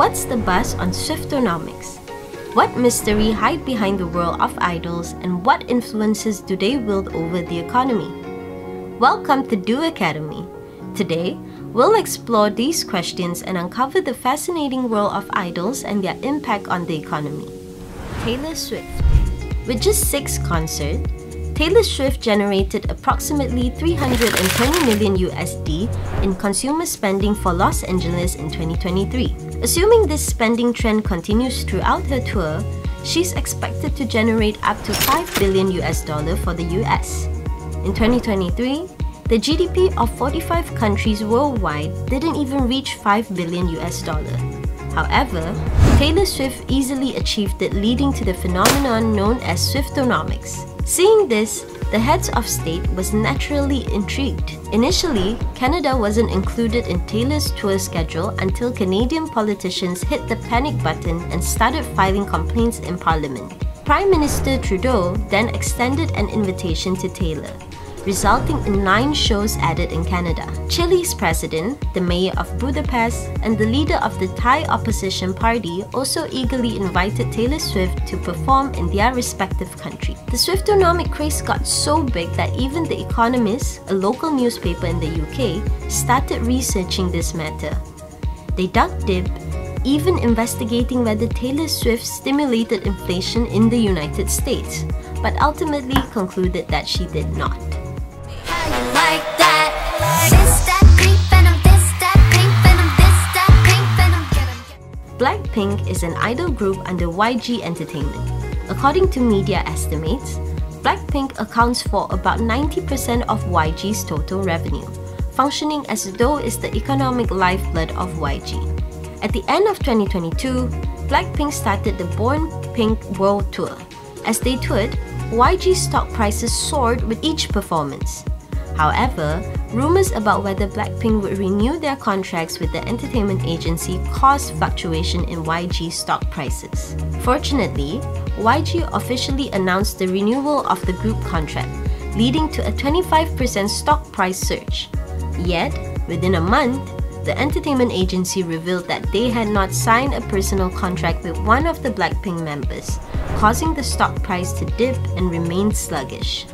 What's the buzz on Swiftonomics? What mystery hide behind the world of idols and what influences do they wield over the economy? Welcome to Doo Academy. Today, we'll explore these questions and uncover the fascinating world of idols and their impact on the economy. Taylor Swift. With just six concerts, Taylor Swift generated approximately 320 million USD in consumer spending for Los Angeles in 2023. Assuming this spending trend continues throughout her tour, she's expected to generate up to 5 billion US dollar for the US. In 2023, the GDP of 45 countries worldwide didn't even reach 5 billion US dollar. However, Taylor Swift easily achieved it leading to the phenomenon known as Swiftonomics. Seeing this, the heads of state was naturally intrigued. Initially, Canada wasn't included in Taylor's tour schedule until Canadian politicians hit the panic button and started filing complaints in Parliament. Prime Minister Trudeau then extended an invitation to Taylor resulting in nine shows added in Canada. Chile's president, the mayor of Budapest, and the leader of the Thai opposition party also eagerly invited Taylor Swift to perform in their respective country. The Swiftonomic craze got so big that even The Economist, a local newspaper in the UK, started researching this matter. They dug deep even investigating whether Taylor Swift stimulated inflation in the United States, but ultimately concluded that she did not. Blackpink is an idol group under YG Entertainment. According to media estimates, Blackpink accounts for about 90% of YG's total revenue, functioning as though it's the economic lifeblood of YG. At the end of 2022, Blackpink started the Born Pink World Tour. As they toured, YG stock prices soared with each performance. However, rumors about whether Blackpink would renew their contracts with the entertainment agency caused fluctuation in YG stock prices. Fortunately, YG officially announced the renewal of the group contract, leading to a 25% stock price surge. Yet, within a month, the entertainment agency revealed that they had not signed a personal contract with one of the Blackpink members, causing the stock price to dip and remain sluggish.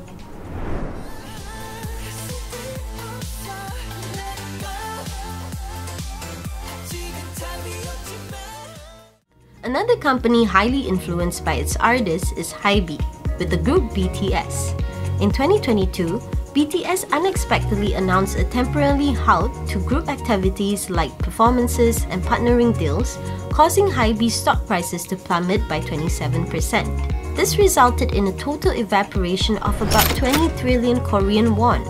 Another company highly influenced by its artists is Hybe, with the group BTS. In 2022, BTS unexpectedly announced a temporary halt to group activities like performances and partnering deals, causing Hybe's stock prices to plummet by 27%. This resulted in a total evaporation of about 20 trillion Korean won,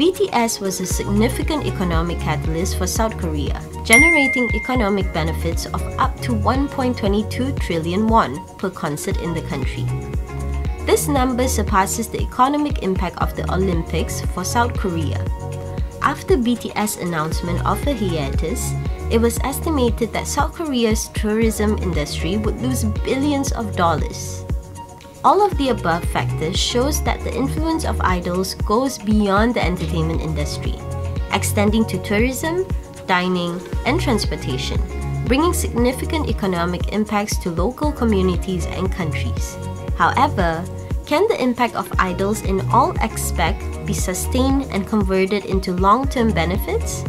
BTS was a significant economic catalyst for South Korea, generating economic benefits of up to 1.22 trillion won per concert in the country. This number surpasses the economic impact of the Olympics for South Korea. After BTS announcement of a hiatus, it was estimated that South Korea's tourism industry would lose billions of dollars. All of the above factors shows that the influence of idols goes beyond the entertainment industry, extending to tourism, dining, and transportation, bringing significant economic impacts to local communities and countries. However, can the impact of idols in all aspects be sustained and converted into long-term benefits?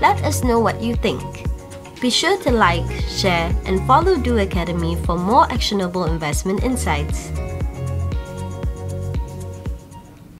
Let us know what you think. Be sure to like, share, and follow Doo Academy for more actionable investment insights.